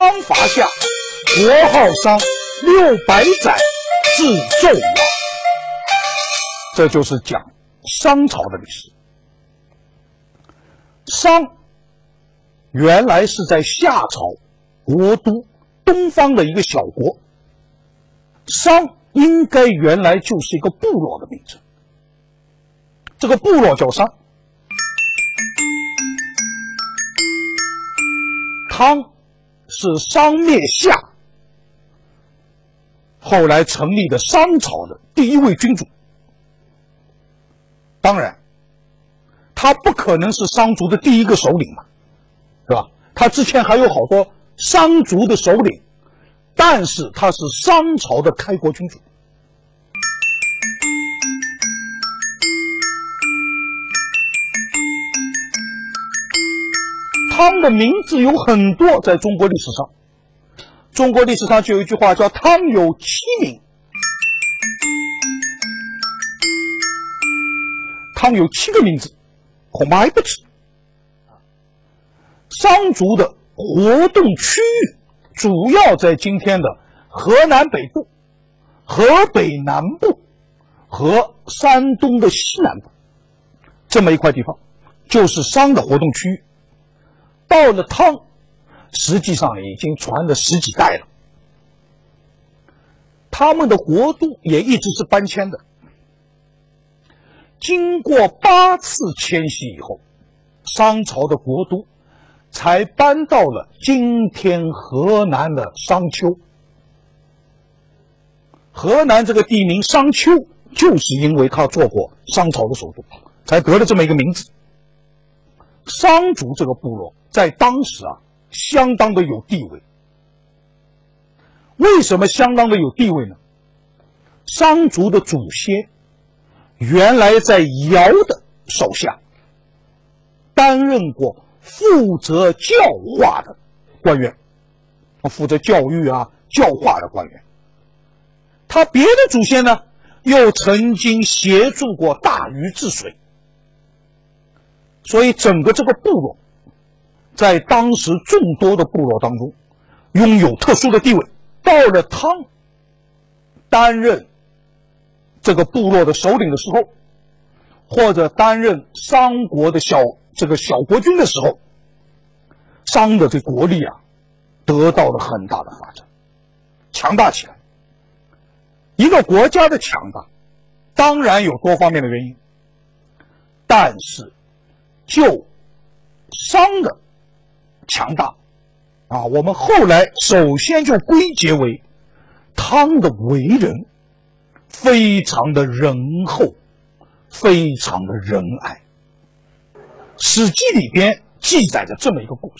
商伐夏，国号商，六百载，至纣亡。这就是讲商朝的历史。商原来是在夏朝国都东方的一个小国，商应该原来就是一个部落的名称。这个部落叫商。汤是商灭夏，后来成立的商朝的第一位君主。当然，他不可能是商族的第一个首领嘛，是吧？他之前还有好多商族的首领，但是他是商朝的开国君主。汤的名字有很多，在中国历史上，中国历史上就有一句话叫“汤有七名”，汤有七个名字，恐怕还不止。商族的活动区域主要在今天的河南北部、河北南部和山东的西南部这么一块地方，就是商的活动区域。到了汤，实际上已经传了十几代了。他们的国都也一直是搬迁的。经过八次迁徙以后，商朝的国都才搬到了今天河南的商丘。河南这个地名商丘，就是因为他做过商朝的首都，才得了这么一个名字。商族这个部落。在当时啊，相当的有地位。为什么相当的有地位呢？商族的祖先原来在尧的手下担任过负责教化的官员，负责教育啊、教化的官员。他别的祖先呢，又曾经协助过大禹治水，所以整个这个部落。在当时众多的部落当中，拥有特殊的地位。到了汤担任这个部落的首领的时候，或者担任商国的小这个小国君的时候，商的这国力啊，得到了很大的发展，强大起来。一个国家的强大，当然有多方面的原因，但是就商的。强大，啊！我们后来首先就归结为汤的为人非常的仁厚，非常的仁爱。《史记》里边记载着这么一个故事。